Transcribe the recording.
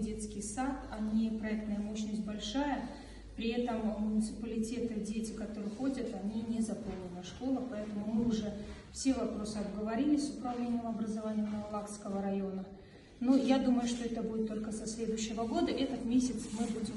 детский сад, а они, проектная мощность большая, при этом муниципалитета дети, которые ходят, они не заполнена школа, поэтому мы уже все вопросы обговорили с управлением образования Новолакского района. Но я думаю, что это будет только со следующего года. Этот месяц мы будем